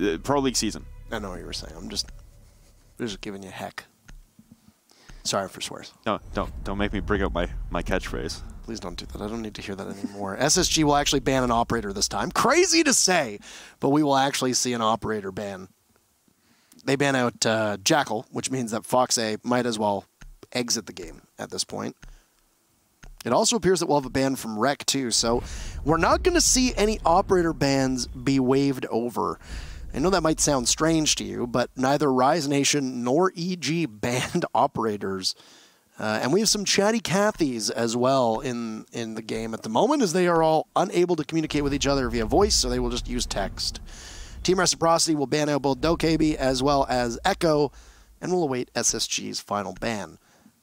uh, Pro League season. I know what you were saying. I'm just, just giving you heck. Sorry for swears. No, don't don't make me bring up my my catchphrase. Please don't do that. I don't need to hear that anymore. SSG will actually ban an operator this time. Crazy to say, but we will actually see an operator ban. They ban out uh, Jackal, which means that Fox A might as well exit the game at this point. It also appears that we'll have a ban from Rec too, so we're not going to see any operator bans be waved over. I know that might sound strange to you, but neither Rise Nation nor EG banned operators. Uh, and we have some chatty Cathys as well in, in the game at the moment, as they are all unable to communicate with each other via voice, so they will just use text. Team Reciprocity will ban out both Dokkaebi as well as Echo, and will await SSG's final ban.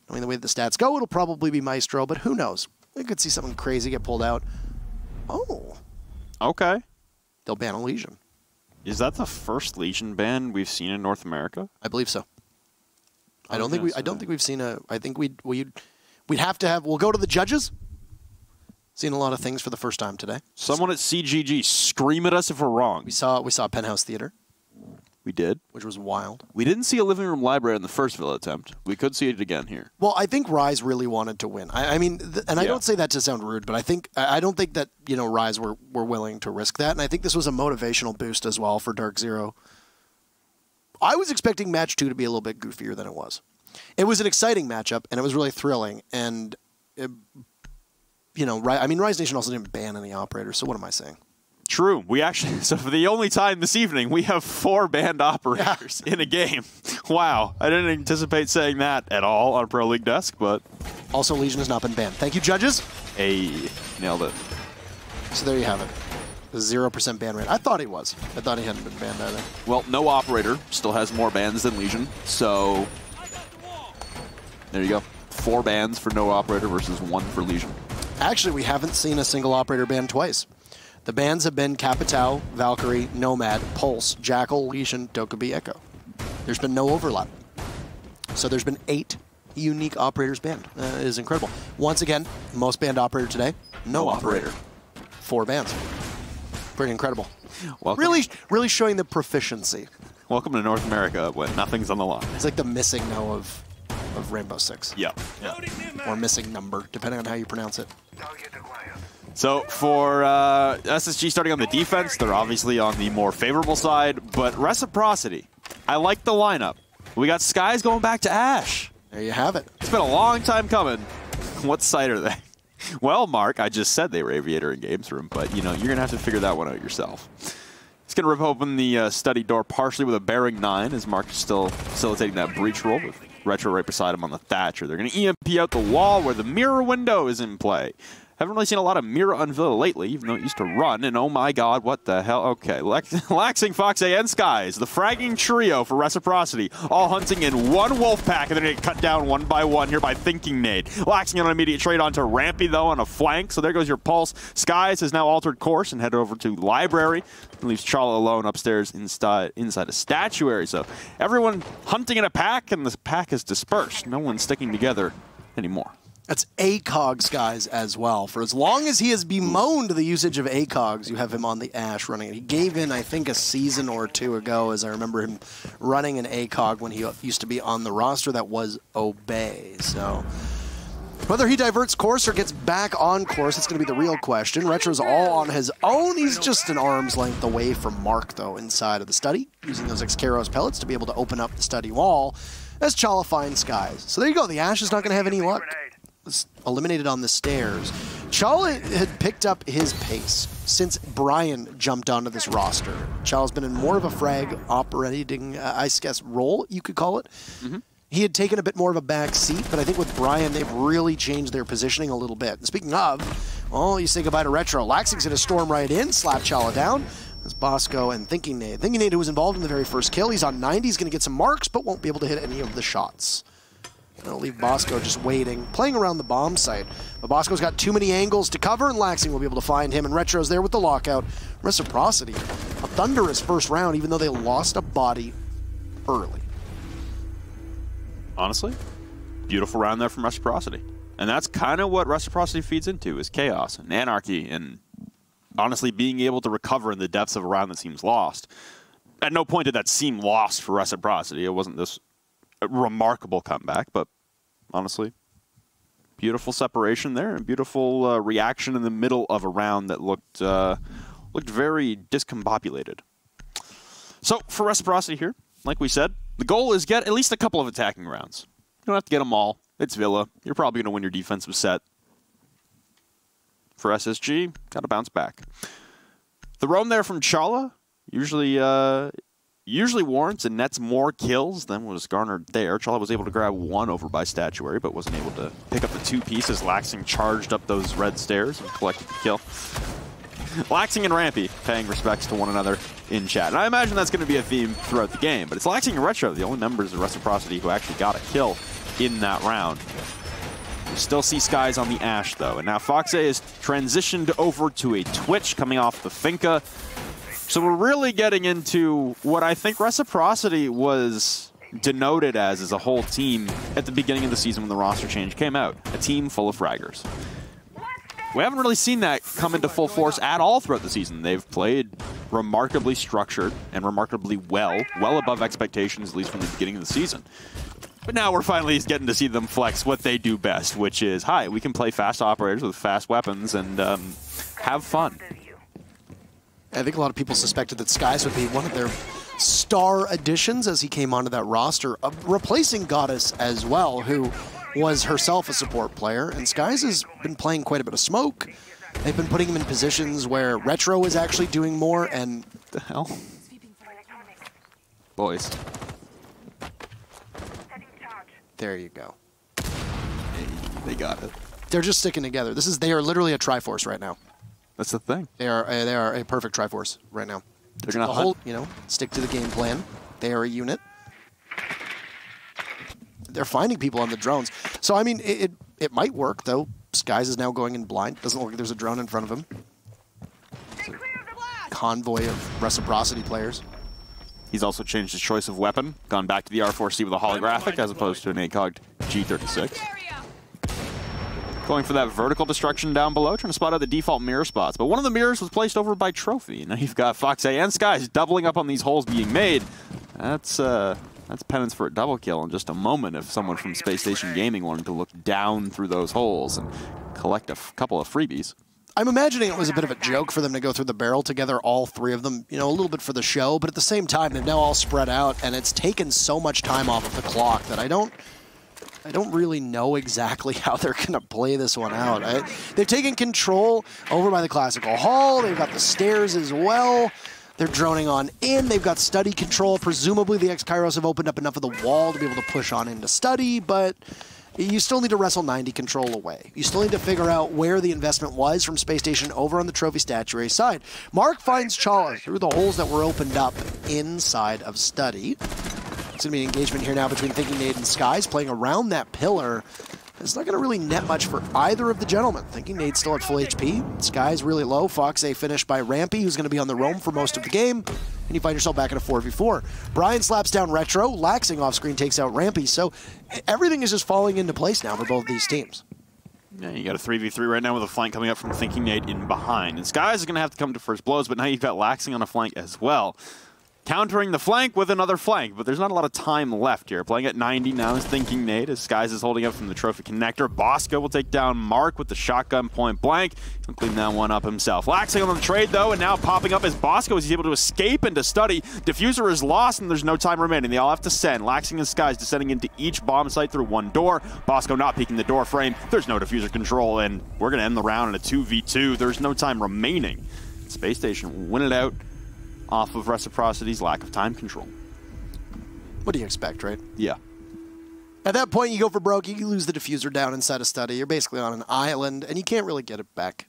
Knowing the way the stats go, it'll probably be Maestro, but who knows? We could see something crazy get pulled out. Oh, Okay. they'll ban a Lesion. Is that the first Lesion ban we've seen in North America? I believe so. I I don't think we. I don't think we've seen a. I think we'd we'd we'd have to have. We'll go to the judges. Seen a lot of things for the first time today. Someone at CGG scream at us if we're wrong. We saw we saw Penthouse Theater, We did. which was wild. We didn't see a living room library in the first Villa attempt. We could see it again here. Well, I think Rise really wanted to win. I, I mean, th- and I Yeah. don't say that to sound rude, but I think I I don't think that you know Rise were were willing to risk that, and I think this was a motivational boost as well for Dark Zero. I was expecting match two to be a little bit goofier than it was. It was an exciting matchup, and it was really thrilling. And it, you know, I mean, Rise Nation also didn't ban any operators, so what am I saying? True. We actually, so for the only time this evening, we have four band operators in a game. Wow. I didn't anticipate saying that at all on Pro League Desk, but Also, Lesion has not been banned. Thank you, judges. hey, nailed it. So there you have it. The zero percent ban rate. I thought he was. I thought he hadn't been banned either. Well, no operator still has more bans than Lesion, so there you go. Four bans for no operator versus one for Lesion. Actually, we haven't seen a single operator ban twice. The bans have been Capitao, Valkyrie, Nomad, Pulse, Jackal, Lesion, Dokkaebi, Echo. There's been no overlap. So there's been eight unique operators banned. Uh, it is incredible. Once again, most banned operator today, no, No operator. operator. Four bans. Pretty incredible. Welcome, Really, really showing the proficiency. welcome to North America when nothing's on the line. It's like the missing no of, of Rainbow Six. Yeah. yeah. Or missing number, depending on how you pronounce it. So for uh, SSG starting on the defense, they're obviously on the more favorable side, but reciprocity. I like the lineup. We got Skies going back to Ash. There you have it. It's been a long time coming. What side are they? Well, Mark, I just said they were Aviator and Games Room, but you know you're gonna have to figure that one out yourself. He's gonna rip open the uh, study door partially with a bearing nine, as Mark is still facilitating that breach role with Retro right beside him on the Thatcher. They're gonna EMP out the wall where the mirror window is in play. Haven't really seen a lot of Mirror Unvilla lately, even though it used to run, and oh my god, what the hell? Okay, Laxing, Fox A, and Skies, the fragging trio for Reciprocity, all hunting in one wolf pack, and to get cut down one by one here by Thinking Nade. Laxing on an immediate trade onto Rampy, though, on a flank, so there goes your pulse. Skies has now altered course and headed over to Library, and leaves Chala alone upstairs inside, inside a statuary, so everyone hunting in a pack, and the pack is dispersed. No one's sticking together anymore. That's ACOGs, guys, as well. For as long as he has bemoaned the usage of ACOGs, you have him on the Ash running. He gave in, I think, a season or two ago, as I remember him running an ACOG when he used to be on the roster that was Obey. So whether he diverts course or gets back on course, it's going to be the real question. Retro's all on his own. He's just an arm's length away from Mark, though, inside of the study, using those X-Kairos pellets to be able to open up the study wall as Chala finds skies. So there you go. The Ash is not going to have any luck was eliminated on the stairs. Chala had picked up his pace since Brian jumped onto this roster. Chala's been in more of a frag operating, uh, I guess, role, you could call it. He had taken a bit more of a back seat, but I think with Brian, they've really changed their positioning a little bit. And speaking of, well, you say goodbye to Retro. Laxing's going to storm right in, slap Chala down. As Bosco and Thinking Nade. Thinking Nade, who was involved in the very first kill, he's on 90. He's going to get some marks, but won't be able to hit any of the shots. I'll leave Bosco just waiting, playing around the bomb site. But Bosco's got too many angles to cover, and Laxing will be able to find him. And Retro's there with the lockout. Reciprocity. A thunderous first round, even though they lost a body early. honestly, beautiful round there from Reciprocity. And that's kind of what Reciprocity feeds into is chaos and anarchy and honestly being able to recover in the depths of a round that seems lost. at no point did that seem lost for reciprocity. It wasn't this remarkable comeback, but honestly, beautiful separation there and beautiful uh, reaction in the middle of a round that looked uh, looked very discombobulated. So for reciprocity here, like we said, the goal is get at least a couple of attacking rounds. You don't have to get them all. It's Villa. You're probably going to win your defensive set. For SSG, got to bounce back. The roam there from Chala usually uh, usually warrants and nets more kills than was garnered there. Chala was able to grab one over by Statuary, but wasn't able to pick up the two pieces. Laxing charged up those red stairs and collected the kill. Laxing and Rampy paying respects to one another in chat. And I imagine that's going to be a theme throughout the game, but it's Laxing and Retro, the only members of Reciprocity who actually got a kill in that round. You still see Skies on the Ash, though. And now Fox A is transitioned over to a Twitch coming off the Finka. So we're really getting into what I think Reciprocity was denoted as as a whole team at the beginning of the season when the roster change came out. A team full of fraggers. We haven't really seen that come into full force at all throughout the season. They've played remarkably structured and remarkably well, well above expectations, at least from the beginning of the season. But now we're finally getting to see them flex what they do best, which is, hi, we can play fast operators with fast weapons and um, have fun. I think a lot of people suspected that Skies would be one of their star additions as he came onto that roster, uh, replacing Goddess as well, who was herself a support player. And Skies has been playing quite a bit of smoke. They've been putting him in positions where Retro is actually doing more, and the hell? Boys. There you go. Hey, they got it. They're just sticking together. This is they are literally a Triforce right now. That's the thing. They are a, they are a perfect Triforce right now. They're gonna the hunt. whole, you know, stick to the game plan. They are a unit. They're finding people on the drones. So I mean, it it, it might work though. Skies is now going in blind. Doesn't look like there's a drone in front of him. Convoy of reciprocity players. He's also changed his choice of weapon, gone back to the R4C with a holographic as opposed to an ACOG G36. Going for that vertical destruction down below, trying to spot out the default mirror spots. But one of the mirrors was placed over by Trophy. Now you've got Fox A and Skies doubling up on these holes being made. That's uh, that's penance for a double kill in just a moment if someone from Space Station Gaming wanted to look down through those holes and collect a couple of freebies. I'm imagining it was a bit of a joke for them to go through the barrel together, all three of them, you know, a little bit for the show, but at the same time, they've now all spread out, and it's taken so much time off of the clock that I don't I don't really know exactly how they're going to play this one out. I, they've taken control over by the Classical Hall. They've got the stairs as well. They're droning on in. They've got study control. Presumably the X-Kairos have opened up enough of the wall to be able to push on into study, but you still need to wrestle 90 control away. You still need to figure out where the investment was from Space Station over on the Trophy Statuary side. Mark finds Chala through the holes that were opened up inside of study. It's going to be an engagement here now between Thinking Nade and Skies playing around that pillar. It's not going to really net much for either of the gentlemen. Thinking Nade's still at full HP. Sky's really low. Fox A finished by Rampy, who's going to be on the roam for most of the game. And you find yourself back in a 4v4. Brian slaps down Retro. Laxing off screen takes out Rampy. So everything is just falling into place now for both these teams. Yeah, you got a 3v3 right now with a flank coming up from Thinking Nade in behind. And Skies is going to have to come to first blows, but now you've got Laxing on a flank as well countering the flank with another flank, but there's not a lot of time left here. Playing at 90 now is Thinking Nate as Skies is holding up from the trophy connector. Bosco will take down Mark with the shotgun point blank. He'll clean that one up himself. Laxing on the trade though, and now popping up as Bosco as he's able to escape into study. Diffuser is lost and there's no time remaining. They all have to send. Laxing and Skies descending into each bomb site through one door. Bosco not peeking the door frame. There's no diffuser control, and we're going to end the round in a 2v2. There's no time remaining. Space Station win it out off of reciprocity's lack of time control. What do you expect, right? Yeah. At that point, you go for broke, you lose the diffuser down inside a study. You're basically on an island, and you can't really get it back.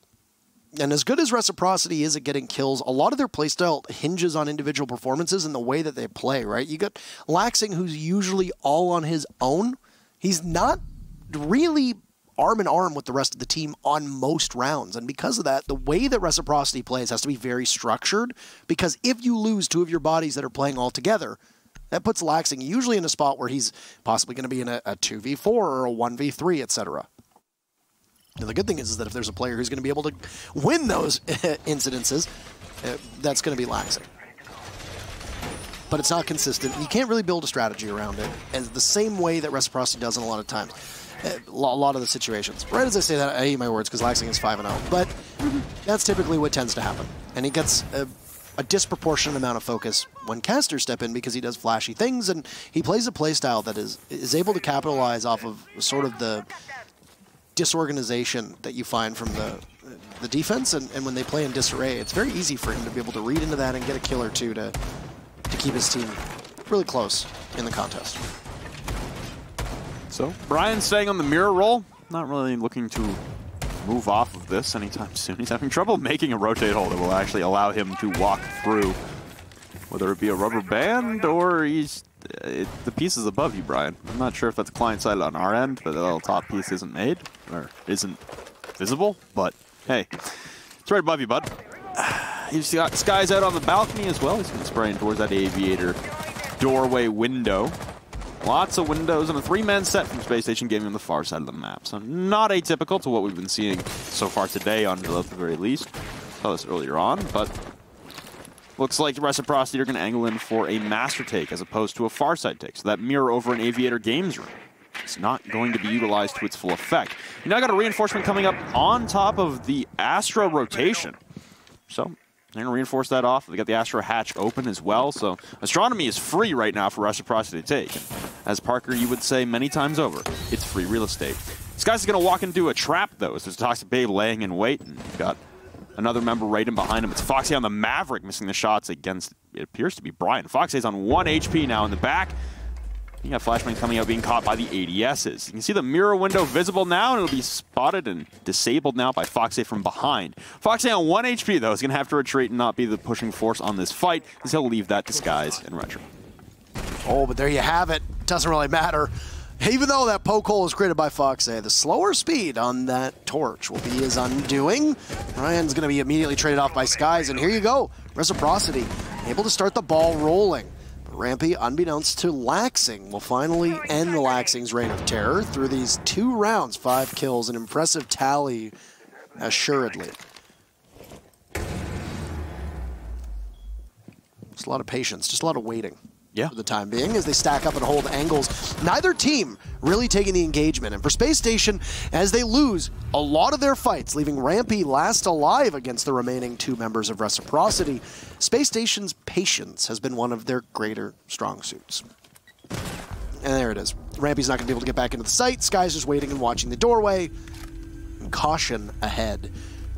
And as good as reciprocity is at getting kills, a lot of their playstyle hinges on individual performances and the way that they play, right? You got Laxing, who's usually all on his own. He's not really arm in arm with the rest of the team on most rounds. And because of that, the way that reciprocity plays has to be very structured because if you lose two of your bodies that are playing all together, that puts Laxing usually in a spot where he's possibly going to be in a, a 2v4 or a 1v3, etc. Now, the good thing is, is that if there's a player who's going to be able to win those incidences, uh, that's going to be Laxing. but it's not consistent. You can't really build a strategy around it, as the same way that Reciprocity does in a lot of times. A lot of the situations. Right as I say that, I eat my words because Laxing is 5 0. But that's typically what tends to happen. And he gets a, a, disproportionate amount of focus when casters step in because he does flashy things and he plays a playstyle that is, is able to capitalize off of sort of the disorganization that you find from the the defense. And, and when they play in disarray, it's very easy for him to be able to read into that and get a kill or two to, to keep his team really close in the contest. So Brian staying on the mirror role, not really looking to move off of this anytime soon. He's having trouble making a rotate hole that will actually allow him to walk through, whether it be a rubber band or he's uh, it, the piece is above you, Brian. I'm not sure if that's client side on our end, but the little top piece isn't made or isn't visible. But hey, it's right above you, bud. He's got Sky's out on the balcony as well. He's to spraying towards that aviator doorway window. Lots of windows and a three-man set from Space Station Gaming on the far side of the map. So not atypical to what we've been seeing so far today on at the very least. Saw this earlier on, but looks like Reciprocity are going to angle in for a Master take as opposed to a far side take. So that mirror over an Aviator Games room is not going to be utilized to its full effect. You now got a reinforcement coming up on top of the Astro rotation. So they're going to reinforce that off. They got the Astro hatch open as well, so astronomy is free right now for Reciprocity to take. As Parker, you would say many times over, it's free real estate. This guy's going to walk into a trap, though, as there's Toxic Babe laying in wait, and you've got another member right in behind him. It's Foxy on the Maverick missing the shots against, it appears to be Brian. Foxy's on 1 HP now in the back. You got flashbangs coming out being caught by the ADSs. You can see the mirror window visible now, and it'll be spotted and disabled now by Foxy from behind. Foxy on 1 HP, though, is going to have to retreat and not be the pushing force on this fight, as he'll leave that disguise in retro. Oh, but there you have it. Doesn't really matter. Even though that poke hole was created by Foxy, the slower speed on that torch will be his undoing. Ryan's going to be immediately traded off by Skies, and here you go. Reciprocity, able to start the ball rolling. Rampy, unbeknownst to Laxing, will finally end Laxing's reign of terror through these two rounds, five kills, an impressive tally, assuredly. Just a lot of patience, just a lot of waiting yeah. for the time being as they stack up and hold angles. Neither team really taking the engagement. And for Space Station, as they lose a lot of their fights, leaving Rampy last alive against the remaining two members of Reciprocity, Space Station's patience has been one of their greater strong suits. And there it is. Rampy's not going to be able to get back into the site. Sky's just waiting and watching the doorway. Caution ahead.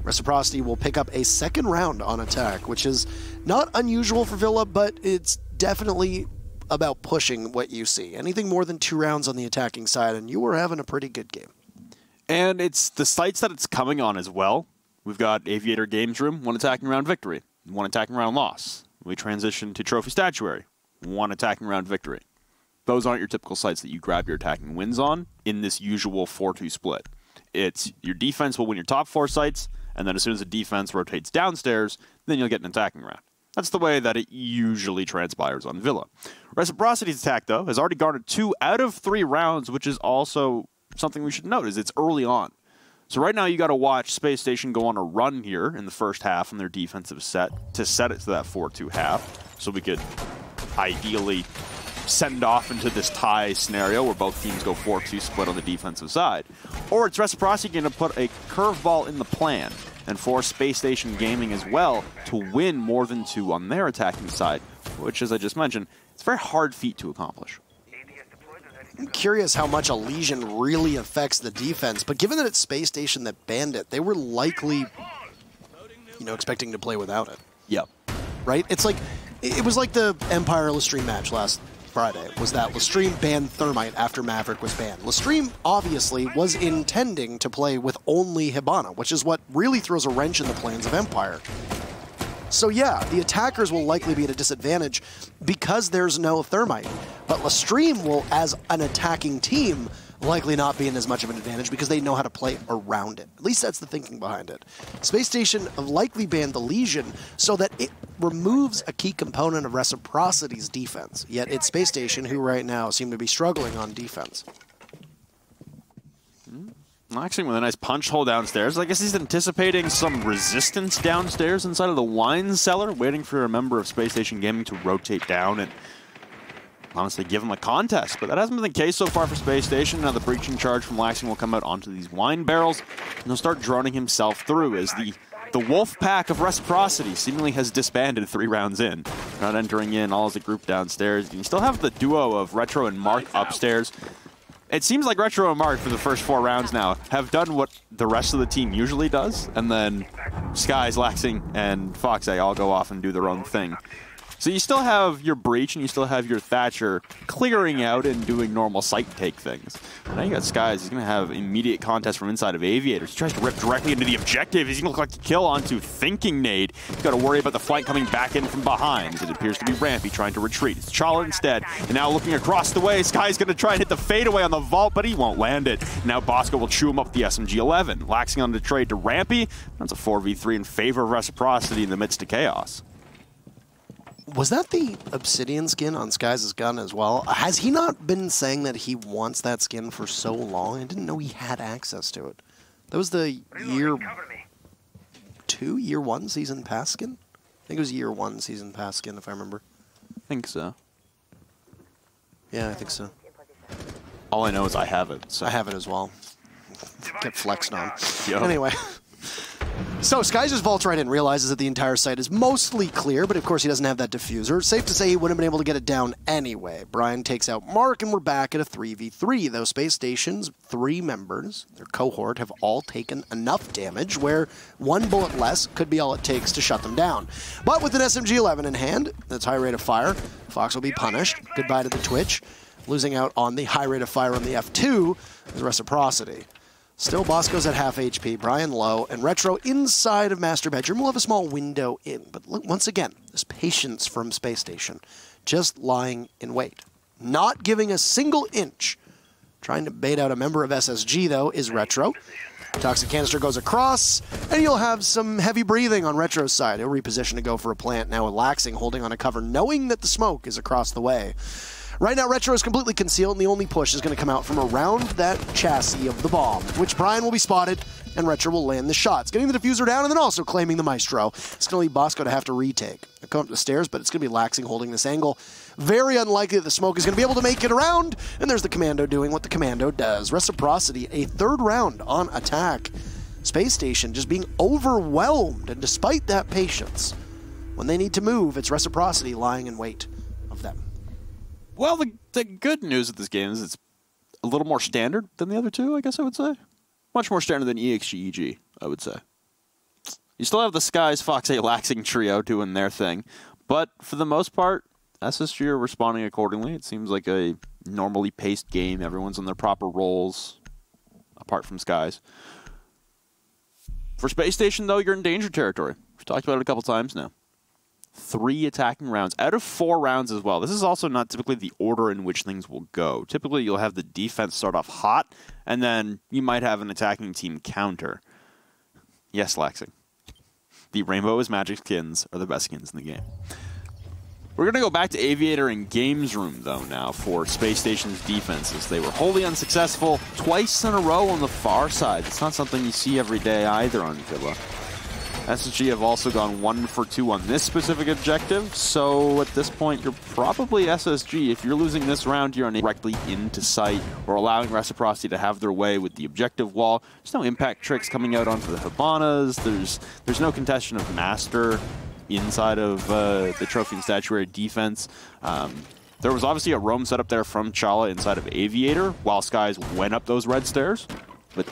Reciprocity will pick up a second round on attack, which is not unusual for Villa, but it's definitely about pushing what you see. Anything more than two rounds on the attacking side, and you were having a pretty good game. And it's the sites that it's coming on as well. We've got Aviator Games Room, one attacking round victory, one attacking round loss. We transition to Trophy Statuary, one attacking round victory. Those aren't your typical sites that you grab your attacking wins on in this usual 4 2 split. It's your defense will win your top four sites, and then as soon as the defense rotates downstairs, then you'll get an attacking round. That's the way that it usually transpires on Villa. Reciprocity's attack, though, has already garnered two out of three rounds, which is also something we should note, is it's early on. So right now you got to watch Space Station go on a run here in the first half on their defensive set to set it to that 4-2 half. So we could ideally send off into this tie scenario where both teams go 4-2 split on the defensive side. Or it's Reciprocity going to put a curveball in the plan and for Space Station Gaming as well to win more than two on their attacking side, which, as I just mentioned, it's a very hard feat to accomplish. I'm curious how much a Lesion really affects the defense, but given that it's Space Station that banned it, they were likely, you know, expecting to play without it. Yep. Right? It's like, it was like the Empire Lestream match last Friday was that Lestream banned Thermite after Maverick was banned. Lestream obviously was intending to play with only Hibana, which is what really throws a wrench in the plans of Empire. So yeah, the attackers will likely be at a disadvantage because there's no Thermite. But Lestream will, as an attacking team, likely not be in as much of an advantage because they know how to play around it. At least that's the thinking behind it. Space Station have likely banned the Lesion so that it removes a key component of Reciprocity's defense. Yet it's Space Station who right now seem to be struggling on defense. Hmm. Actually, with a nice punch hole downstairs. I guess he's anticipating some resistance downstairs inside of the wine cellar, waiting for a member of Space Station Gaming to rotate down and honestly give him a contest. But that hasn't been the case so far for Space Station. Now the breaching charge from Laxing will come out onto these wine barrels, and he'll start droning himself through as the the wolf pack of reciprocity seemingly has disbanded three rounds in. Not entering in all as a group downstairs. You still have the duo of Retro and Mark upstairs. It seems like Retro and Mark for the first four rounds now have done what the rest of the team usually does, and then Skies, Laxing, and Foxy all go off and do their own thing. So you still have your Breach and you still have your Thatcher clearing out and doing normal site take things. Now you got Skies. He's going to have immediate contest from inside of Aviators. He tries to rip directly into the objective. He's going to look like a kill onto Thinking Nade. He's got to worry about the flank coming back in from behind. It appears to be Rampy trying to retreat. It's Chala instead. And now looking across the way, Sky's going to try and hit the fadeaway on the vault, but he won't land it. Now Bosco will chew him up the SMG-11. Laxing on the trade to Rampy. That's a 4v3 in favor of Reciprocity in the midst of chaos. Was that the Obsidian skin on Skies' gun as well? Has he not been saying that he wants that skin for so long? I didn't know he had access to it. That was the year two, year one season pass skin? I think it was year one season pass skin, if I remember. I think so. Yeah, I think so. All I know is I have it. So. I have it as well. Get flexed on. Yo. Anyway. So just vaults right in, realizes that the entire site is mostly clear, but of course he doesn't have that diffuser. Safe to say he wouldn't have been able to get it down anyway. Brian takes out Mark, and we're back at a 3v3. Those Space Station's three members, their cohort, have all taken enough damage where one bullet less could be all it takes to shut them down. But with an SMG-11 in hand, that's high rate of fire, Fox will be punished. Goodbye to the Twitch. Losing out on the high rate of fire on the F2 is reciprocity. Still, Bosco's at half HP, Brian low, and Retro inside of Master Bedroom We'll have a small window in. But look, once again, this patience from Space Station, just lying in wait, not giving a single inch. Trying to bait out a member of SSG, though, is Retro. Toxic Canister goes across, and you'll have some heavy breathing on Retro's side. He'll reposition to go for a plant, now relaxing, holding on a cover, knowing that the smoke is across the way. Right now, Retro is completely concealed, and the only push is going to come out from around that chassis of the bomb, which Brian will be spotted, and Retro will land the shots, getting the diffuser down and then also claiming the Maestro. It's going to leave Bosco to have to retake. They're coming up the stairs, but it's going to be Laxing holding this angle. Very unlikely that the smoke is going to be able to make it around, and there's the Commando doing what the Commando does. Reciprocity, a third round on attack. Space Station just being overwhelmed, and despite that patience, when they need to move, it's Reciprocity lying in wait of them. Well, the, the good news of this game is it's a little more standard than the other two, I guess I would say. Much more standard than EXGEG, I would say. You still have the Skies Fox A Laxing trio doing their thing, but for the most part, SSG are responding accordingly. It seems like a normally paced game. Everyone's on their proper roles, apart from Skies. For Space Station, though, you're in danger territory. We've talked about it a couple times now three attacking rounds out of four rounds as well. This is also not typically the order in which things will go. Typically, you'll have the defense start off hot, and then you might have an attacking team counter. Yes, Laxing. The Rainbow is Magic skins are the best skins in the game. We're going to go back to Aviator and Games Room, though, now for Space Station's defenses. They were wholly unsuccessful twice in a row on the far side. It's not something you see every day either on Villa. SSG have also gone one for two on this specific objective, so at this point you're probably SSG. If you're losing this round, you're directly into sight or allowing Reciprocity to have their way with the objective wall. There's no impact tricks coming out onto the Hibanas. There's there's no contestation of Master inside of uh, the Trophy and Statuary defense. Um, there was obviously a roam set up there from Chala inside of Aviator while Skies went up those red stairs, but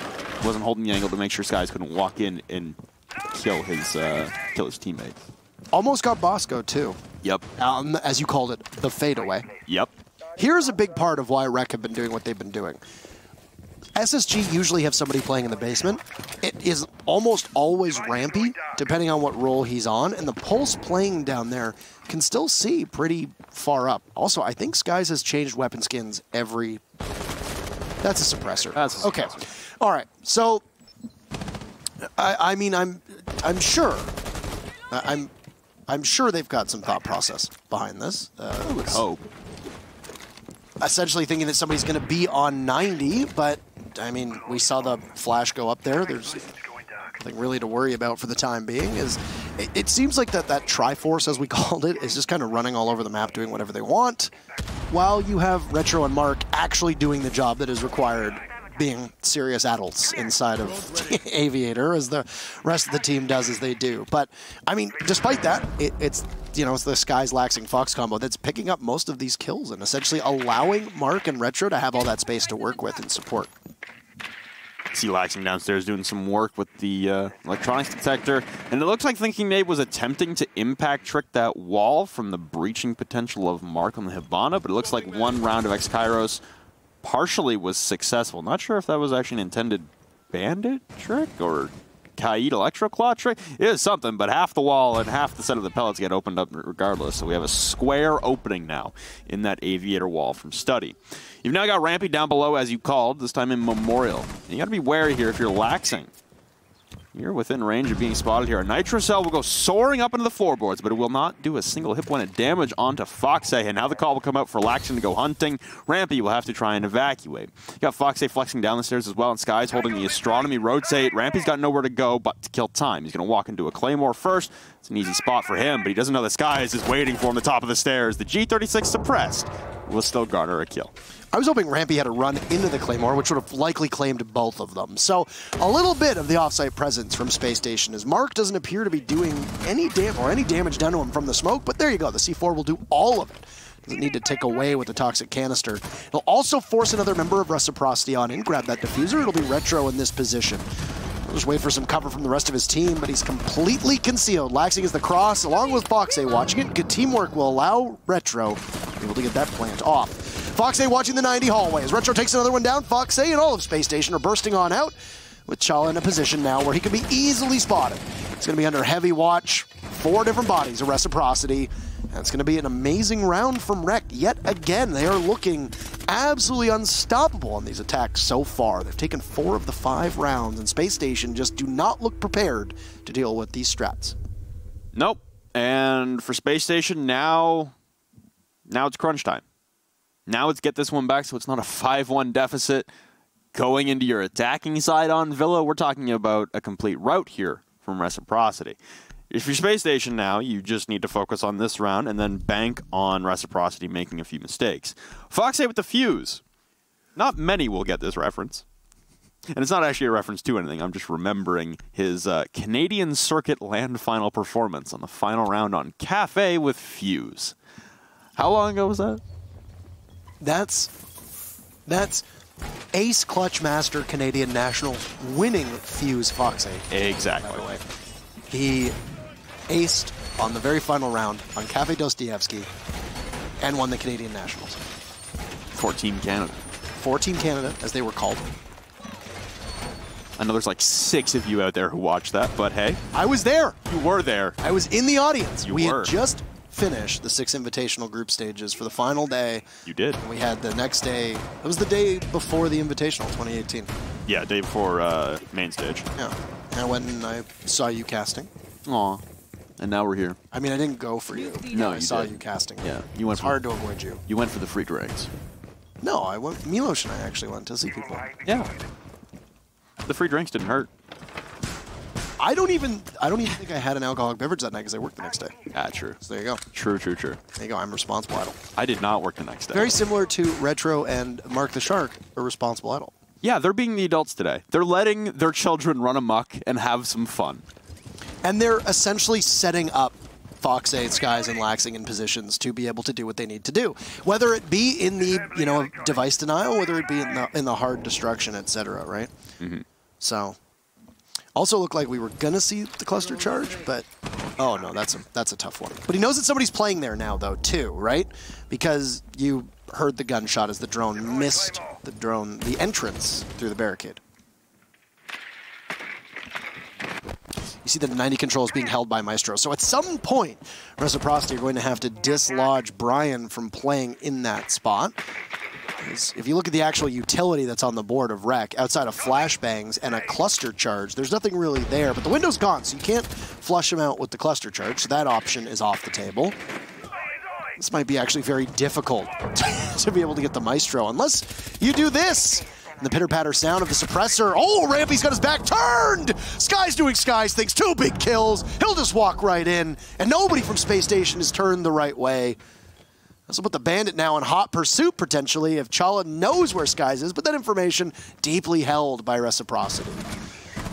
wasn't holding the angle to make sure Skies couldn't walk in and kill his uh, kill his teammates. Almost got Bosco too. Yep. Um, as you called it, the fadeaway. Yep. Here's a big part of why Rec have been doing what they've been doing. SSG usually have somebody playing in the basement. It is almost always Rampy, depending on what role he's on, and the Pulse playing down there can still see pretty far up. Also, I think Skies has changed weapon skins every... That's a suppressor. That's a suppressor. Okay. All right. So I, I mean, I'm, I'm sure, I'm, I'm sure they've got some thought process behind this. Uh, I would hope. Essentially thinking that somebody's going to be on 90, but I mean, we saw the flash go up there. There's nothing really to worry about for the time being. Is it, it seems like that that Triforce, as we called it, is just kind of running all over the map, doing whatever they want, while you have Retro and Mark actually doing the job that is required being serious adults inside of Aviator, as the rest of the team does as they do. But, I mean, despite that, it, it's, you know, it's the Skies Laxing Fox combo that's picking up most of these kills and essentially allowing Mark and Retro to have all that space to work with and support. See Laxing downstairs doing some work with the uh, electronics detector, and it looks like Thinking Nate was attempting to impact trick that wall from the breaching potential of Mark on the Hibana, but it looks like one round of X-Kairos partially was successful. Not sure if that was actually an intended bandit trick or Kaid Electroclaw trick. It is something, but half the wall and half the set of the pellets get opened up regardless. So we have a square opening now in that aviator wall from Study. You've now got Rampy down below, as you called, this time in Memorial. And you got to be wary here if you're laxing. You're within range of being spotted here. A Nitro Cell will go soaring up into the floorboards, but it will not do a single hit point of damage onto Foxay. And now the call will come out for Laxing to go hunting. Rampy will have to try and evacuate. You got Foxay flexing down the stairs as well, and Sky's holding the Astronomy Rotate. Rampy's got nowhere to go but to kill time. He's going to walk into a Claymore first. It's an easy spot for him, but he doesn't know the Skies is just waiting for him at the top of the stairs. The G36 suppressed will still garner a kill. I was hoping Rampy had a run into the Claymore, which would have likely claimed both of them. So a little bit of the offsite presence from Space Station as Mark doesn't appear to be doing any damage or any damage done to him from the smoke, but there you go. The C4 will do all of it. Doesn't need to tick away with the toxic canister. It'll also force another member of Reciprocity on in, grab that diffuser. It'll be Retro in this position. We'll just wait for some cover from the rest of his team, but he's completely concealed. Laxing is the cross, along with Foxay watching it. Good teamwork will allow Retro to be able to get that plant off. Foxay watching the 90 hallways. Retro takes another one down. Foxay and all of Space Station are bursting on out, with Chala in a position now where he can be easily spotted. It's going to be under heavy watch. Four different bodies of Reciprocity. And it's going to be an amazing round from Rec. Yet again, they are looking absolutely unstoppable on these attacks so far. They've taken four of the five rounds, and Space Station just do not look prepared to deal with these strats. Nope. And for Space Station, now, now it's crunch time. Now it's get this one back so it's not a 5-1 deficit going into your attacking side on Villa. We're talking about a complete route here from Reciprocity. If you're Space Station now, you just need to focus on this round and then bank on Reciprocity making a few mistakes. Foxay with the fuse. Not many will get this reference. And it's not actually a reference to anything. I'm just remembering his uh, Canadian Circuit LAN Final performance on the final round on Cafe with Fuse. How long ago was that? That's that's ace clutch master Canadian Nationals winning Fuse Foxay. Exactly. By the way, he aced on the very final round on Cafe Dostoevsky and won the Canadian Nationals. 14 Canada. 14 Canada, as they were called. I know there's like six of you out there who watched that, but hey. I was there. You were there. I was in the audience. You we were. had just finished the six invitational group stages for the final day. You did. And we had the next day. It was the day before the invitational 2018. Yeah, day before uh, main stage. Yeah. And I went and I saw you casting. Aw. And now we're here. I mean, I didn't go for you. No, I you saw did. you casting. Yeah, you went It's for- hard to avoid you. You went for the free drinks. No, I went. Milos and I actually went to see people. Yeah. The free drinks didn't hurt. I don't even. I don't even think I had an alcoholic beverage that night because I worked the next day. Ah, true. So there you go. True, true, true. There you go. I'm responsible idol. I did not work the next day. Very similar to Retro and Mark the Shark, a responsible idol. yeah, they're being the adults today. They're letting their children run amok and have some fun. And they're essentially setting up Fox A, Skies, and Laxing in positions to be able to do what they need to do. Whether it be in the, you know, device denial, whether it be in the, in the hard destruction, etc., right? So, also looked like we were going to see the cluster charge, but, oh no, that's a, that's a tough one. But he knows that somebody's playing there now, though, too, right? Because you heard the gunshot as the drone missed the drone, the entrance through the barricade. You see the 90 control is being held by Maestro. So at some point, Reciprocity are going to have to dislodge Brian from playing in that spot. 'Cause If you look at the actual utility that's on the board of Rec, outside of flashbangs and a cluster charge, there's nothing really there. But the window's gone, so you can't flush him out with the cluster charge. So that option is off the table. This might be actually very difficult to be able to get the Maestro, unless you do this. And the pitter patter sound of the suppressor. Oh, Rampy's got his back turned! Sky's doing Sky's things. Two big kills. He'll just walk right in. And nobody from Space Station is turned the right way. This will put the bandit now in hot pursuit potentially if Chala knows where Skies is, but that information deeply held by reciprocity.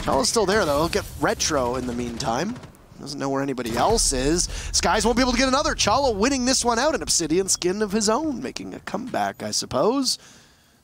Chala's still there though. He'll get retro in the meantime. Doesn't know where anybody else is. Skies won't be able to get another. Chala winning this one out in Obsidian skin of his own, making a comeback, I suppose.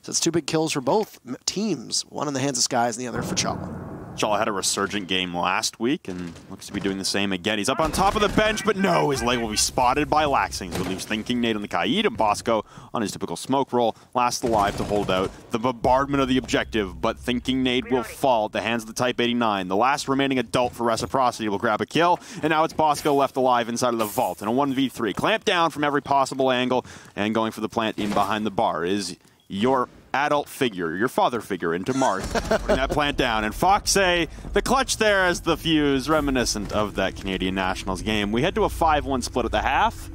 So it's two big kills for both teams. One in the hands of Skies and the other for Chala. Chala had a resurgent game last week and looks to be doing the same again. He's up on top of the bench, but no, his leg will be spotted by Laxing, who leaves Thinking Nate on the Kaid and Bosco on his typical smoke role. Last alive to hold out the bombardment of the objective, but Thinking Nate will fall at the hands of the Type 89. The last remaining adult for Reciprocity will grab a kill, and now it's Bosco left alive inside of the vault in a 1v3. Clamped down from every possible angle, and going for the plant in behind the bar is your adult figure, your father figure, into Mark, putting that plant down. And Fox Foxay, the clutch there as the fuse, reminiscent of that Canadian Nationals game. We head to a 5-1 split at the half.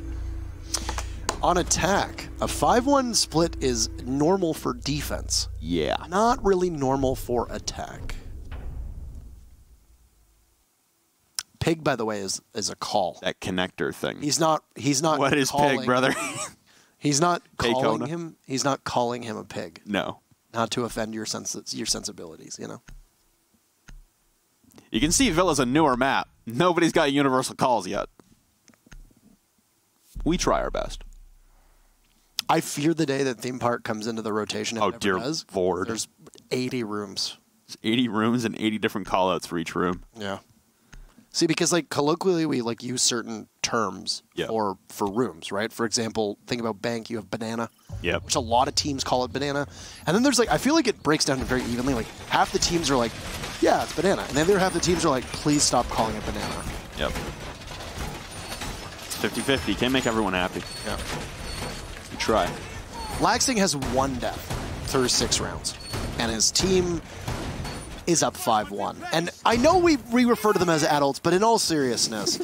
On attack, a 5-1 split is normal for defense. Yeah. Not really normal for attack. Pig, by the way, is is a call. That connector thing. He's not. He's not. What is calling, pig, brother? He's not calling him. He's not calling him a pig. no. Not to offend your sense your sensibilities. You know. You can see Villa's a newer map. Nobody's got universal calls yet. We try our best. I fear the day that theme park comes into the rotation. Oh, dear does. Lord. There's 80 rooms. There's 80 rooms and 80 different callouts for each room. Yeah. See, because like colloquially, we like use certain terms Yeah. for for rooms, right? For example, think about bank. You have banana, Yep. which a lot of teams call it banana, and then there's like I feel like it breaks down very evenly. Like half the teams are like, yeah, it's banana, and the other half the teams are like, please stop calling it banana. Yep. It's 50-50. Can't make everyone happy. Yeah. You try. Laxing has one death through six rounds, and his team is up 5 1. And I know we, we refer to them as adults, but in all seriousness,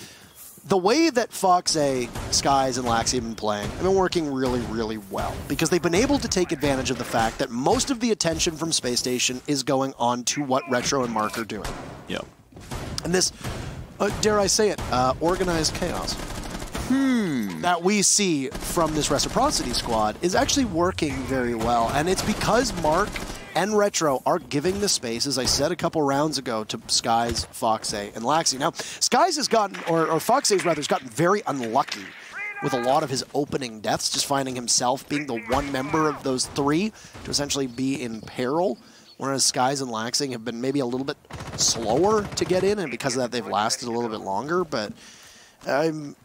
the way that Fox A, Skies, and Laxi have been playing have been working really, really well because they've been able to take advantage of the fact that most of the attention from Space Station is going on to what Retro and Mark are doing. Yep. And this, uh, dare I say it, uh, organized chaos that we see from this reciprocity squad is actually working very well. And it's because Mark and Retro are giving the space, as I said a couple rounds ago, to Skies, Foxay, and Laxi. Now, Skies has gotten, or, or Foxay's rather, has gotten very unlucky with a lot of his opening deaths, just finding himself being the one member of those three to essentially be in peril. Whereas Skies and Laxing have been maybe a little bit slower to get in, and because of that, they've lasted a little bit longer. But I'm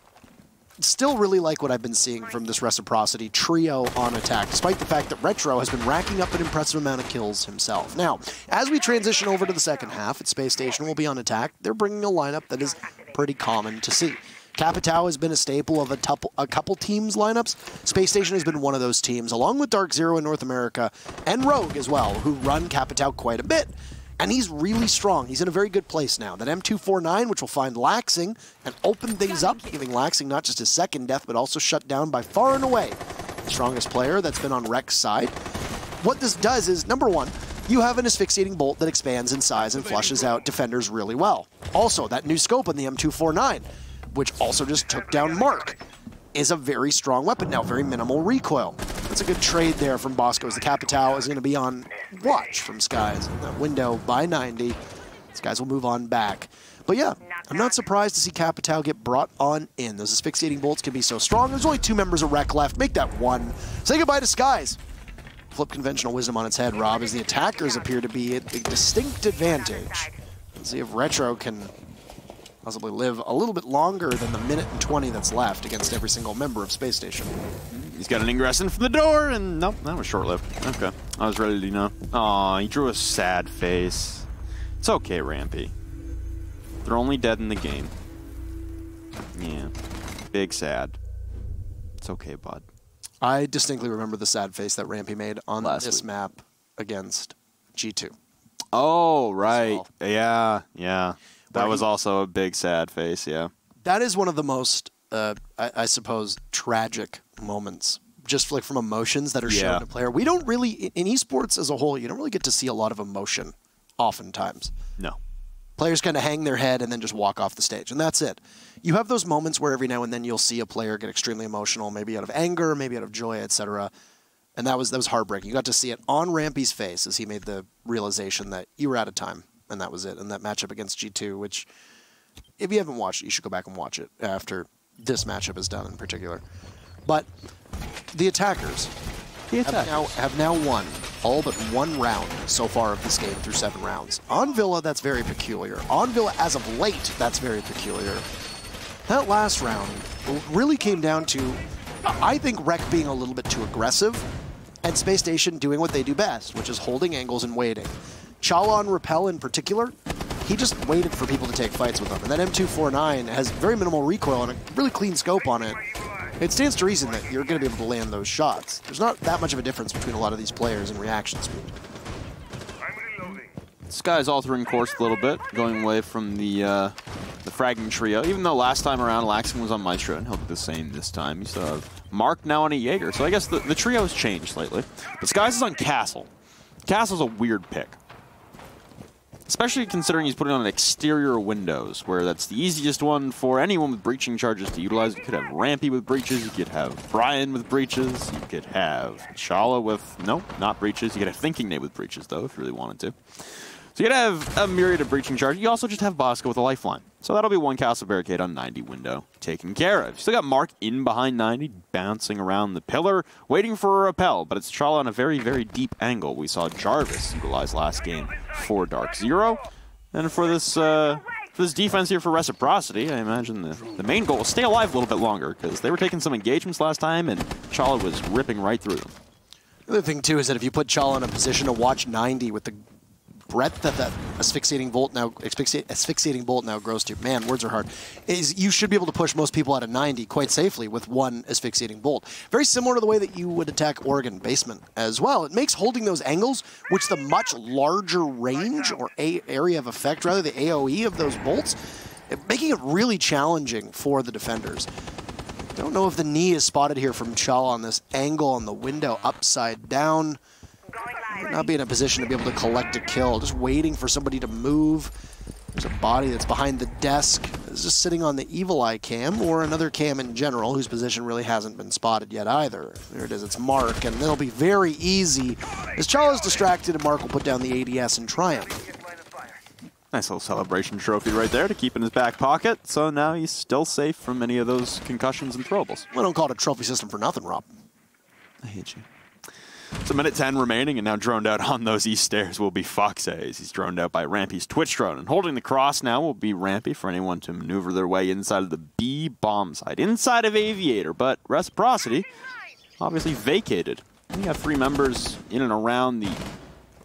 still really like what I've been seeing from this reciprocity trio on attack, despite the fact that Retro has been racking up an impressive amount of kills himself. Now, as we transition over to the second half, at Space Station will be on attack. They're bringing a lineup that is pretty common to see. Capitao has been a staple of a, tuple, a couple teams' lineups. Space Station has been one of those teams, along with Dark Zero in North America and Rogue as well, who run Capitao quite a bit. And he's really strong. He's in a very good place now. That M249, which will find Laxing and open things up, giving Laxing not just his second death, but also shut down by far and away the strongest player that's been on Rex side. What this does is, number one, you have an asphyxiating bolt that expands in size and flushes out defenders really well. Also, that new scope on the M249, which also just took down Mark, is a very strong weapon now, very minimal recoil. That's a good trade there from Bosco, as the Capitao is going to be on watch from Skies. That window by 90. Skies will move on back. But yeah, I'm not surprised to see Capitao get brought on in. Those asphyxiating bolts can be so strong. There's only two members of Rec left. Make that one. Say goodbye to Skies. Flip conventional wisdom on its head, Rob, as the attackers appear to be at a distinct advantage. Let's see if Retro can possibly live a little bit longer than the minute and 20 that's left against every single member of Space Station. He's got an ingress in from the door, and nope, that was short-lived. Okay. I was ready to know. Aw, he drew a sad face. It's okay, Rampy. They're only dead in the game. Yeah. Big sad. It's okay, bud. I distinctly remember the sad face that Rampy made on Last this week. map against G2. Oh, right. all. Yeah, yeah. That was also a big sad face, yeah. That is one of the most, uh, I, I suppose, tragic moments just like from emotions that are Yeah. shown to player. We don't really in esports as a whole. You don't really get to see a lot of emotion, oftentimes. No. Players kind of hang their head and then just walk off the stage, and that's it. You have those moments where every now and then you'll see a player get extremely emotional, maybe out of anger, maybe out of joy, etc. And that was that was heartbreaking. You got to see it on Rampy's face as he made the realization that you were out of time, and that was it. And that matchup against G2, which if you haven't watched it, you should go back and watch it after this matchup is done in particular. But the attackers have now, have now won all but one round so far of this game through seven rounds. On Villa, that's very peculiar. On Villa, as of late, that's very peculiar. That last round really came down to, I think, Rec being a little bit too aggressive and Space Station doing what they do best, which is holding angles and waiting. Chala and Repel in particular, he just waited for people to take fights with him. And that M249 has very minimal recoil and a really clean scope on it. It stands to reason that you're going to be able to land those shots. There's not that much of a difference between a lot of these players in reaction speed. This guy's altering course a little bit, going away from the uh, the fragging trio. Even though last time around Laxing was on Maestro, and he'll do the same this time. Still have Mark now on a Jaeger. So I guess the, the trio has changed slightly. But Skies is on Castle. Castle's a weird pick. Especially considering he's putting on exterior windows, where that's the easiest one for anyone with breaching charges to utilize. You could have Rampy with breaches, you could have Brian with breaches, you could have Chala with, no, not breaches. You could have Thinking Nate with breaches, though, if you really wanted to. So you could have a myriad of breaching charges. You also just have Bosco with a lifeline. So that'll be one castle barricade on 90 window taken care of. Still got Mark in behind 90, bouncing around the pillar, waiting for a repel, but it's Chala on a very, very deep angle. We saw Jarvis utilize last game for Dark Zero. And for this uh, for this defense here for reciprocity, I imagine the, the main goal is stay alive a little bit longer because they were taking some engagements last time and Chala was ripping right through them. The other thing, too, is that if you put Chala in a position to watch 90 with the breadth that that asphyxiating bolt now asphyxi- asphyxiating bolt now grows to, man, words are hard. Is you should be able to push most people out of 90 quite safely with one asphyxiating bolt. Very similar to the way that you would attack Oregon basement as well. It makes holding those angles, which the much larger range or a area of effect, rather the AOE of those bolts, making it really challenging for the defenders. Don't know if the knee is spotted here from Chala on this angle on the window upside down. Might not be in a position to be able to collect a kill, just waiting for somebody to move. There's a body that's behind the desk. It's just sitting on the Evil Eye cam, or another cam in general, whose position really hasn't been spotted yet either. There it is, it's Mark, and it'll be very easy. As Chala's distracted, and Mark will put down the ADS in triumph. Nice little celebration trophy right there to keep in his back pocket. So now he's still safe from any of those concussions and throwables. We don't call it a trophy system for nothing, Rob. I hate you. So minute 10 remaining, and now droned out on those east stairs will be Fox A's. He's droned out by Rampy's Twitch drone. And holding the cross now will be Rampy for anyone to maneuver their way inside of the B bomb site, inside of Aviator. But Reciprocity obviously vacated. We have three members in and around the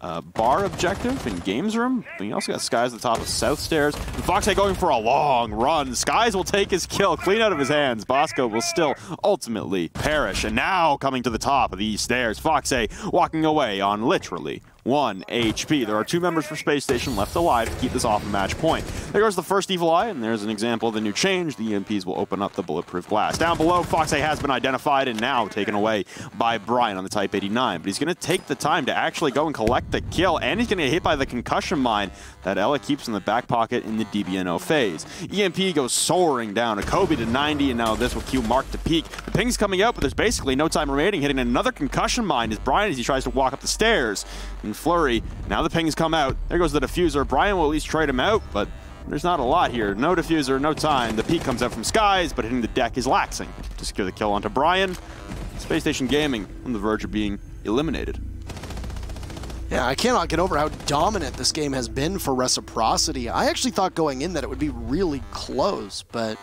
uh, bar objective in games room. You also got Skies at the top of South Stairs. And going for a long run. Skies will take his kill clean out of his hands. Bosco will still ultimately perish. And now coming to the top of these stairs, Fox A walking away on literally one HP. There are two members for Space Station left alive to keep this off a match point. There goes the first Evil Eye, and there's an example of the new change. The EMPs will open up the bulletproof glass. Down below, Fox A has been identified and now taken away by Brian on the Type 89. But he's going to take the time to actually go and collect the kill, and he's going to get hit by the concussion mine that Ela keeps in the back pocket in the DBNO phase. EMP goes soaring down. A Kobe to 90, and now this will cue Mark to peak. The ping's coming out, but there's basically no time remaining. Hitting another concussion mine is Brian as he tries to walk up the stairs. And flurry, now the ping's come out. There goes the diffuser. Brian will at least trade him out, but there's not a lot here. No diffuser, no time. The peak comes out from Skies, but hitting the deck is Laxing to secure the kill onto Brian. Space Station Gaming on the verge of being eliminated. Yeah, I cannot get over how dominant this game has been for reciprocity. I actually thought going in that it would be really close, but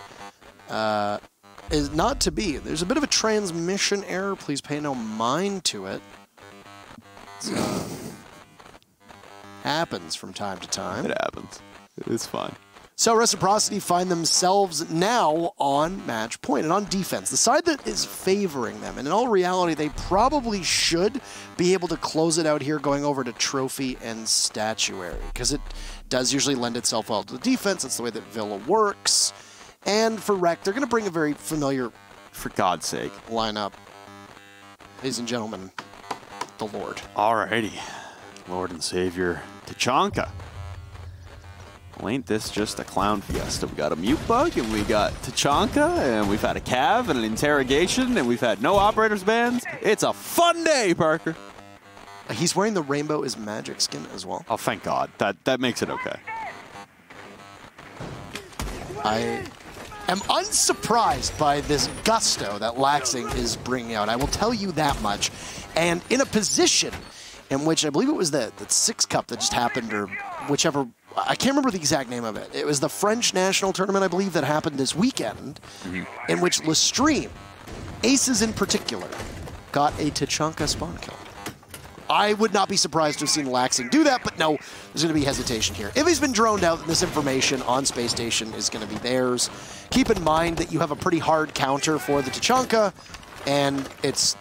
uh, is not to be. There's a bit of a transmission error. Please pay no mind to it. Uh, happens from time to time. It happens. It's fine. So Reciprocity find themselves now on match point and on defense, the side that is favoring them. And in all reality, they probably should be able to close it out here going over to trophy and statuary because it does usually lend itself well to the defense. That's the way that Villa works. And for Rec, they're going to bring a very familiar For God's sake. lineup. ladies and gentlemen, the Lord. Alrighty. Lord and Savior Tachanka. Well, ain't this just a clown fiesta? We got a mute bug, and we got Tachanka, and we've had a cav and an interrogation, and we've had no operators bands. It's a fun day, Parker. He's wearing the Rainbow is Magic skin as well. Oh, thank God. That that makes it okay. I am unsurprised by this gusto that Laxing is bringing out. I will tell you that much. And in a position in which I believe it was the, the Six Cup that just happened, or whichever, I can't remember the exact name of it. It was the French national tournament, I believe, that happened this weekend, mm-hmm. in which LeStream, aces in particular, got a Tachanka spawn kill. I would not be surprised to have seen Laxing do that, but no, there's going to be hesitation here. If he's been droned out, this information on Space Station is going to be theirs. Keep in mind that you have a pretty hard counter for the Tachanka, and it's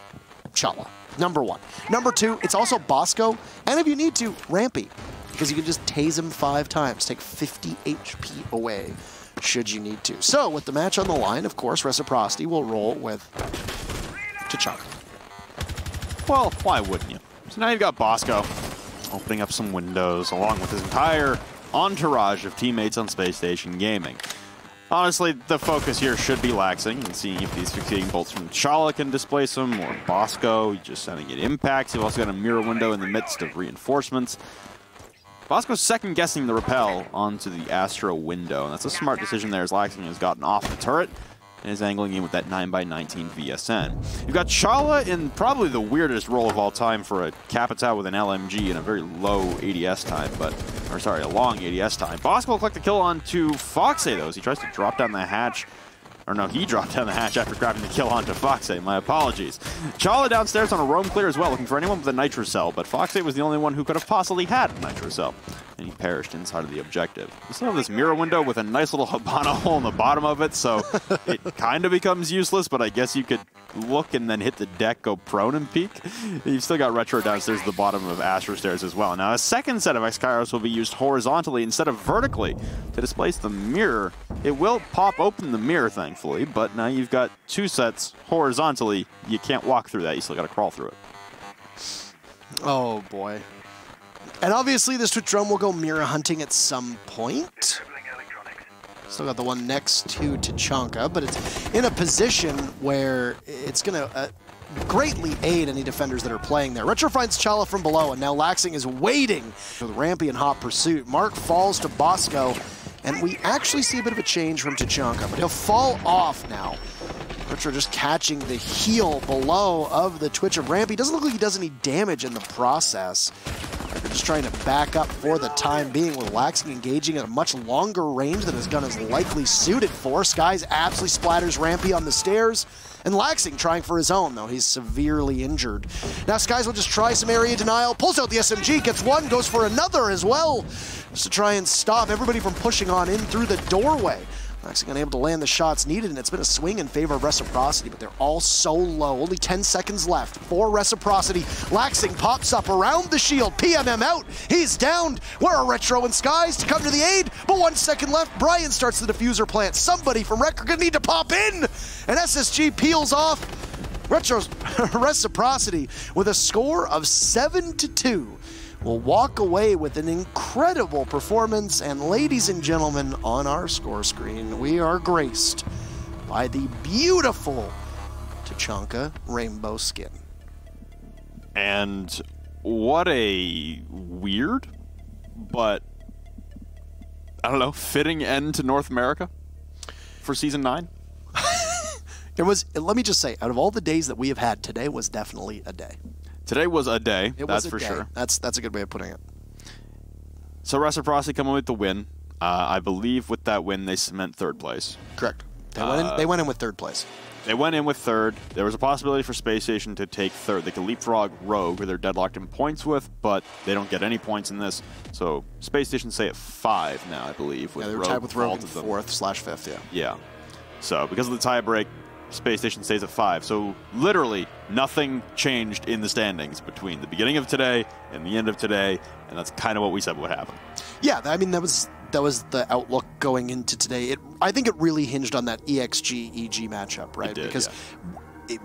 Chala, number one. Number two, it's also Bosco, and if you need to, Rampy, because you can just tase him five times, take 50 HP away should you need to. So with the match on the line, of course, Reciprocity will roll with Tachanka. Well, why wouldn't you? So now you've got Bosco opening up some windows along with his entire entourage of teammates on Space Station Gaming. Honestly, the focus here should be Laxing and seeing if these fixating bolts from Chala can displace him, or Bosco, just sending it impacts. You've also got a mirror window in the midst of reinforcements. Bosco's second guessing the repel onto the Astro window, and that's a smart decision there as Laxing has gotten off the turret and is angling in with that 9x19 VSN. You've got Chala in probably the weirdest role of all time for a Capitao with an LMG and a very low ADS time, but, or sorry, a long ADS time. Bosco will collect the kill onto Foxe, though, as he tries to drop down the hatch or no, he dropped down the hatch after grabbing the kill onto Foxe. My apologies. Chala downstairs on a roam clear as well, looking for anyone with a nitro cell, but Foxe was the only one who could have possibly had a nitro cell, and he perished inside of the objective. We still have this mirror window with a nice little Hibana hole in the bottom of it, so it kind of becomes useless, but I guess you could look and then hit the deck, go prone and peek. You've still got Retro downstairs at the bottom of Astro stairs as well. Now, a second set of X-Kairos will be used horizontally instead of vertically to displace the mirror. It will pop open the mirror, thankfully, but now you've got two sets horizontally. You can't walk through that. You still got to crawl through it. Oh boy. And obviously this Twitch drone will go mirror hunting at some point. Still got the one next to Tachanka, but it's in a position where it's going to uh, greatly aid any defenders that are playing there. Retro finds Chala from below, and now Laxing is waiting with Rampy and hot pursuit. Mark falls to Bosco, and we actually see a bit of a change from Tachanka, but he'll fall off now. Retro just catching the heel below of the Twitch of Rampy. Doesn't look like he does any damage in the process. They're just trying to back up for the time being with Laxing engaging at a much longer range than his gun is likely suited for. Skies absolutely splatters Rampy on the stairs. And Laxing trying for his own, though he's severely injured. Now Skies will just try some area denial, pulls out the SMG, gets one, goes for another as well, just to try and stop everybody from pushing on in through the doorway. Laxing unable to land the shots needed, and it's been a swing in favor of Reciprocity, but they're all so low. Only 10 seconds left for Reciprocity. Laxing pops up around the shield. PMM out. He's downed. Where are Retro and Skies to come to the aid? But one second left. Brian starts the diffuser plant. Somebody from Rec gonna need to pop in. And SSG peels off. Retro's Reciprocity with a score of 7 to 2 will walk away with an incredible performance. And ladies and gentlemen, on our score screen, we are graced by the beautiful Tachanka rainbow skin. And what a weird, but I don't know, fitting end to North America for season nine. There was, let me just say, out of all the days that we have had, today was definitely a day. Today was a day, It that's was a for day. sure. That's that's a good way of putting it. So Reciprocity coming with the win. Uh, I believe with that win they cement third place. Correct. They went in. They went in with third place. They went in with third. There was a possibility for Space Station to take third. They could leapfrog Rogue, who they're deadlocked in points with, but they don't get any points in this. So Space Station stay at five now, I believe. With Yeah, they were Rogue tied with Rogue in fourth slash fifth. Yeah. Yeah. So because of the tie break, Space Station stays at five. So literally nothing changed in the standings between the beginning of today and the end of today, and that's kind of what we said would happen. Yeah, I mean that was that was the outlook going into today. It I think it really hinged on that EXG EG matchup, right? did, because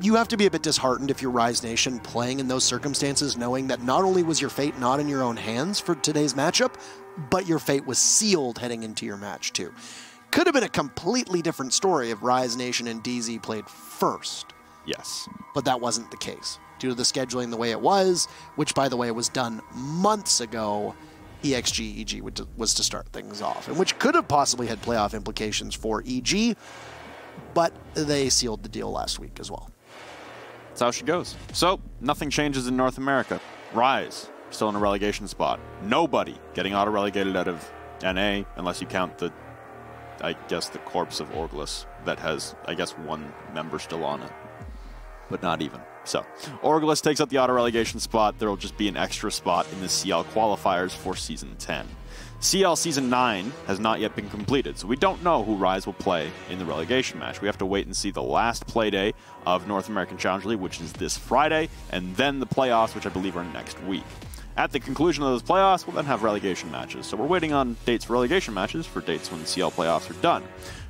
you have to be a bit disheartened if you're Rise Nation playing in those circumstances, knowing that not only was your fate not in your own hands for today's matchup, but your fate was sealed heading into your match too. Could have been a completely different story if Rise Nation and DZ played first. Yes. But that wasn't the case. Due to the scheduling the way it was, which by the way was done months ago, EXG EG was to start things off, and which could have possibly had playoff implications for EG, but they sealed the deal last week as well. That's how she goes. So, nothing changes in North America. Rise, still in a relegation spot. Nobody getting auto relegated out of NA, unless you count the, I guess, the corpse of Orglis that has, I guess, one member still on it. But not even. So, Orglis takes up the auto relegation spot. There will just be an extra spot in the CL qualifiers for Season 10. CL Season 9 has not yet been completed, so we don't know who Rise will play in the relegation match. We have to wait and see the last play day of North American Challenger League, which is this Friday, and then the playoffs, which I believe are next week. At the conclusion of those playoffs, we'll then have relegation matches. So we're waiting on dates for relegation matches for dates when the CL playoffs are done.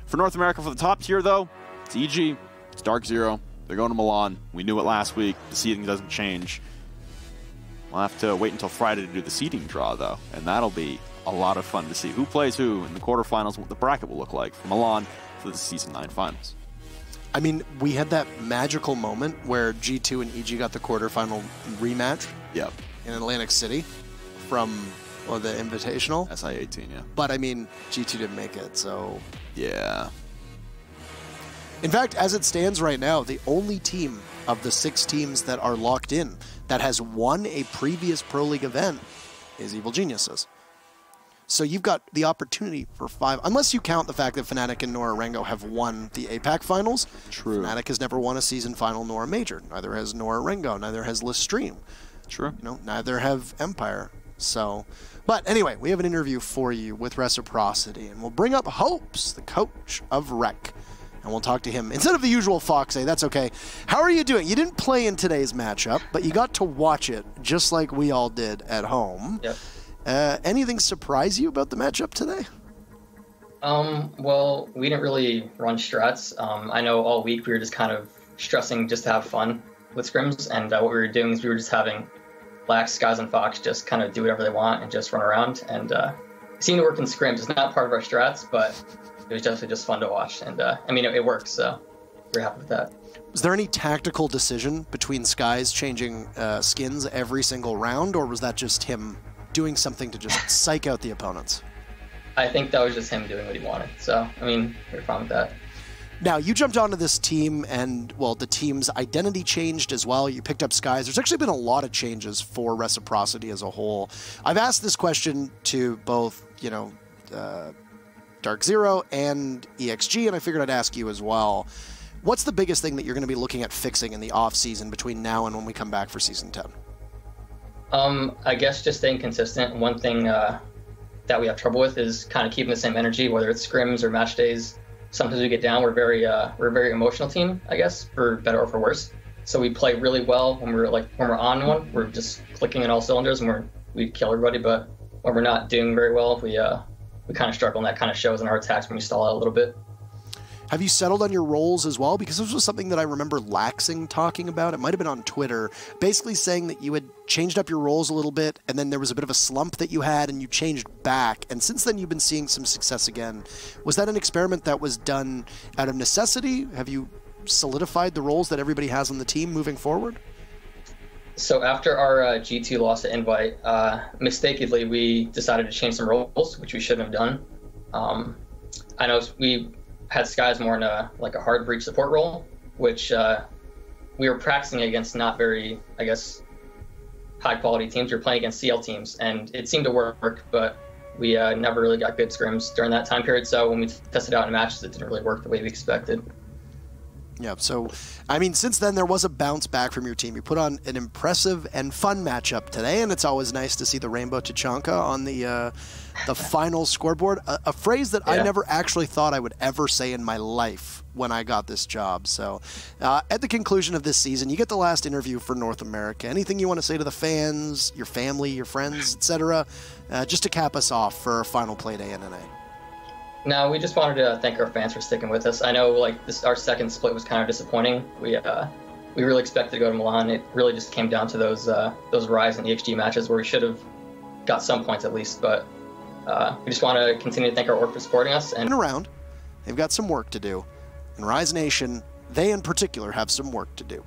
For North America, for the top tier, though, it's EG, it's Dark Zero, they're going to Milan. We knew it last week. The seeding doesn't change. We'll have to wait until Friday to do the seeding draw, though, and that'll be a lot of fun to see who plays who in the quarterfinals, what the bracket will look like for Milan for the season nine finals. I mean, we had that magical moment where G2 and EG got the quarterfinal rematch. Yep. In Atlantic City from well, the Invitational. SI 18, yeah. But I mean, G2 didn't make it, so. Yeah. In fact, as it stands right now, the only team of the six teams that are locked in that has won a previous Pro League event is Evil Geniuses. So you've got the opportunity for five, unless you count the fact that Fnatic and Nora-Rengo have won the APAC finals. True. Fnatic has never won a season final nor a major. Neither has Nora-Rengo. Neither has LeStream. True. You know, neither have Empire. So, but anyway, we have an interview for you with Reciprocity, and we'll bring up Hopes, the coach of Rec and we'll talk to him instead of the usual Fox. Say that's okay. How are you doing? You didn't play in today's matchup, but you got to watch it just like we all did at home. Yep. Uh, anything surprise you about the matchup today? Um, well, we didn't really run strats. Um, I know all week we were just kind of stressing just to have fun with scrims, and uh, what we were doing is we were just having Lax, Skies, and Fox just kind of do whatever they want and just run around. And uh, it to work in scrims. It's not part of our strats, but it was definitely just fun to watch. And uh, I mean, it, it works, so we're happy with that. Was there any tactical decision between Skies changing uh, skins every single round, or was that just him doing something to just psych out the opponents? I think that was just him doing what he wanted. So, I mean, we're fine with that. Now, you jumped onto this team, and, well, the team's identity changed as well. You picked up Skies. There's actually been a lot of changes for Reciprocity as a whole. I've asked this question to both, you know, uh, Dark Zero and EXG, and I figured I'd ask you as well. What's the biggest thing that you're going to be looking at fixing in the off season between now and when we come back for season 10? Um, I guess just staying consistent. One thing uh, that we have trouble with is kind of keeping the same energy, whether it's scrims or match days. Sometimes we get down. We're very uh, we're a very emotional team, I guess, for better or for worse. So we play really well when we're like when we're on one. We're just clicking in all cylinders and we're we kill everybody. But when we're not doing very well, we uh, we kind of struggle, and that kind of shows in our attacks when we stall out a little bit. Have you settled on your roles as well? Because this was something that I remember Laxing talking about. It might have been on Twitter, basically saying that you had changed up your roles a little bit, and then there was a bit of a slump that you had, and you changed back. And since then, you've been seeing some success again. Was that an experiment that was done out of necessity? Have you solidified the roles that everybody has on the team moving forward? So after our uh, G2 loss to Invite, uh, mistakenly we decided to change some roles, which we shouldn't have done. Um, I know we had Skies more in a like a hard breach support role, which uh, we were practicing against not very, I guess, high quality teams. We were playing against CL teams, and it seemed to work, but we uh, never really got good scrims during that time period. So when we tested out in matches, it didn't really work the way we expected. Yeah, so I mean, since then there was a bounce back from your team. You put on an impressive and fun matchup today, and it's always nice to see the Rainbow Tachanka on the uh, the final scoreboard. A, a phrase that yeah. I never actually thought I would ever say in my life when I got this job. So, uh, at the conclusion of this season, you get the last interview for North America. Anything you want to say to the fans, your family, your friends, etc., uh, just to cap us off for our final play day in NA. No, we just wanted to thank our fans for sticking with us. I know like this our second split was kind of disappointing. We uh, we really expected to go to Milan. It really just came down to those uh, those Rise and EXG matches where we should have got some points at least. But uh, we just want to continue to thank our org for supporting us. And around, they've got some work to do. And Rise Nation, they in particular, have some work to do.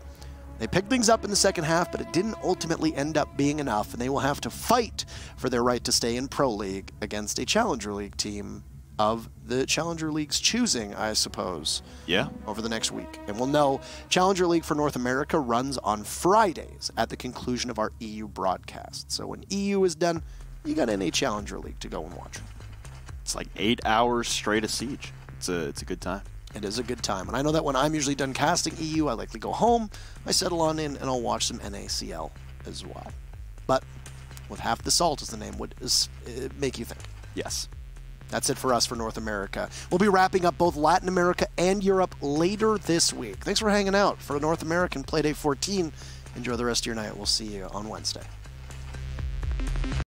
They picked things up in the second half, but it didn't ultimately end up being enough, and they will have to fight for their right to stay in Pro League against a Challenger League team of the Challenger League's choosing, I suppose. Yeah. Over the next week. And we'll know Challenger League for North America runs on Fridays at the conclusion of our EU broadcast. So when EU is done, you got NA Challenger League to go and watch. It's like eight hours straight of siege. It's a it's a good time. It is a good time. And I know that when I'm usually done casting EU, I likely go home, I settle on in, and I'll watch some NACL as well. But with half the salt, as the name would is, make you think. Yes. That's it for us for North America. We'll be wrapping up both Latin America and Europe later this week. Thanks for hanging out for North American Playday 14. Enjoy the rest of your night. We'll see you on Wednesday.